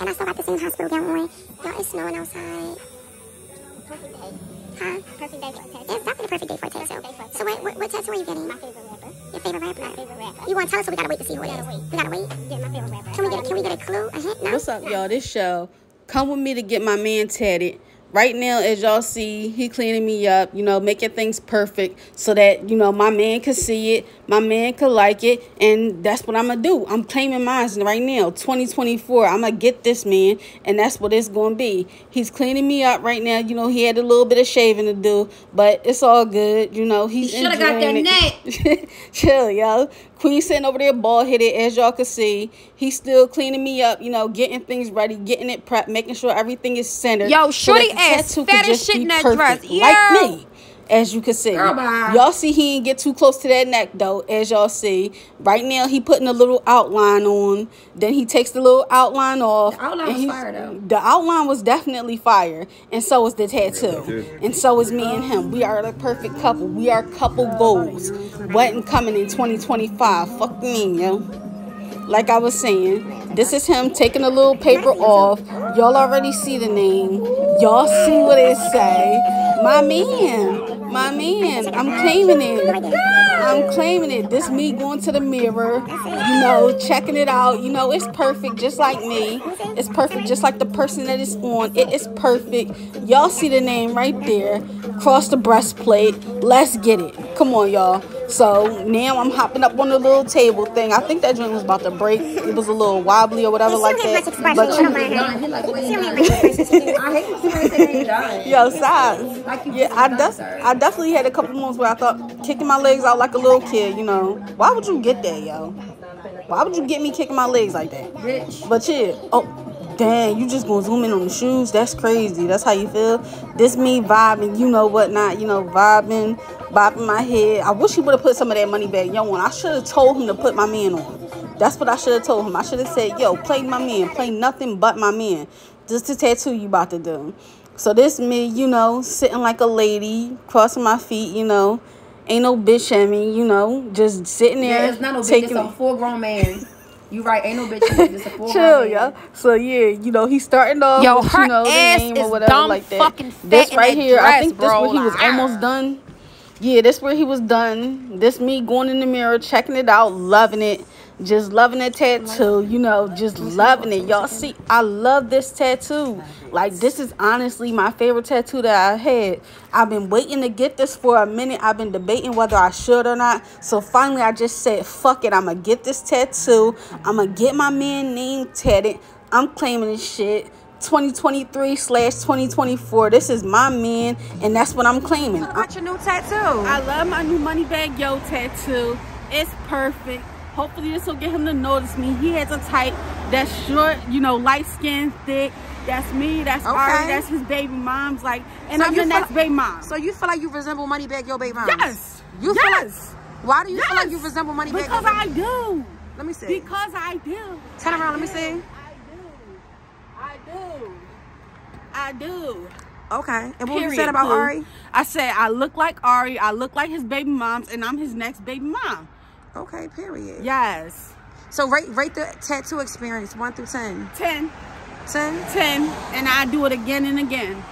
And I still got the same hospital gown on. Y'all, it's snowing outside. Perfect day. Huh? Perfect day for a tattoo. It's definitely a perfect day for a tattoo. Perfect day for a So wait, what, what tattoo are you getting? My favorite rapper. Your favorite rapper? My favorite rapper. You want to tell us or we gotta wait to see who it gotta is? We gotta wait? Get my favorite rapper. Can we get a, can we get a clue, a hint? No? What's up, y'all? This show. Come with me to get my man tatted. Right now, as y'all see, he cleaning me up, you know, making things perfect so that, you know, my man could see it, my man could like it, and that's what I'm to do. I'm claiming mine right now, 2024. I'm to get this man, and that's what it's to be. He's cleaning me up right now. You know, he had a little bit of shaving to do, but it's all good. You know, he's He shoulda got that neck. Chill, yo. Queen sitting over there bald headed, as y'all can see. He's still cleaning me up, you know, getting things ready, getting it prepped, making sure everything is centered. Yo, so shorty the ass fat as just shit in that perfect, dress. Like me. As you can see, Girl, bye. y'all see he didn't get too close to that neck though. As y'all see, right now he putting a little outline on. Then he takes the little outline off. The outline was he's- fire, though. The outline was definitely fire, and so is the tattoo, and so is me and him. We are the perfect couple. We are couple goals. Wet and coming in 2025. Fuck me, yo like I was saying, this is him taking a little paper off. Y'all already see the name. Y'all see what it say. My man, my man. I'm claiming it. I'm claiming it. This me going to the mirror, you know, checking it out. You know, it's perfect, just like me. It's perfect, just like the person that is on. It is perfect. Y'all see the name right there. Cross the breastplate. Let's get it. Come on, y'all. So now I'm hopping up on the little table thing. I think that joint was about to break. It was a little wobbly or whatever like that. But He like, wait, he done. I hate when somebody say they ain't done. Yo, size. Like you Yeah, just I, done, def- sir. I definitely had a couple moments where I thought kicking my legs out like a little kid, you know. Why would you get that, yo? Why would you get me kicking my legs like that? Bitch. But yeah, oh, dang, you just gonna zoom in on the shoes? That's crazy. That's how you feel? This me vibing, you know what not, you know, vibing, bopping my head. I wish he would have put some of that Moneybagg Yo, on. I should have told him to put my man on. That's what I should have told him. I should have said, yo, play my man, play nothing but my man. Just the tattoo you about to do. So this me, you know, sitting like a lady, crossing my feet, you know. Ain't no bitch at me, you know, just sitting there. Yeah, it's not no bitch. It's taking a full grown man. You right. Ain't no bitch. It's a full Chill, grown man. yo. So yeah, you know, he's starting off Yo, with, her you know, the ass name is or whatever dumb like that. fucking fat this in right that here, I dress, think this bro. where he was Like, almost done. Yeah, this where he was done. This me going in the mirror, checking it out, loving it. Just loving the tattoo, you know, just loving it. Y'all see, I love this tattoo. Like, this is honestly my favorite tattoo that I had. I've been waiting to get this for a minute. I've been debating whether I should or not. So finally, I just said, fuck it. I'm going to get this tattoo. I'm going to get my man name tatted. I'm claiming this shit. 2023 slash 2024. This is my man, and that's what I'm claiming. I- What's your new tattoo? I love my new Moneybagg Yo tattoo. It's perfect. Hopefully this will get him to notice me. He has a type that's short, you know, light skin, thick. That's me. That's Okay. Ari. That's his baby mom's. Like, and So I'm you the feel- next baby mom. So you feel like you resemble Moneybagg Yo Baby Mom? yes. You feel like- yes. Why do you feel like you resemble Moneybagg? because Baby I do. Let me see. Because I do. Turn around. Let me see. I do. I do. Okay. And what you said about. Ari? I said I look like Ari. I look like his baby moms, and I'm his next baby mom. Okay. Period. Yes. So rate rate the tattoo experience one through ten. 10. Ten. 10 and I do it again and again.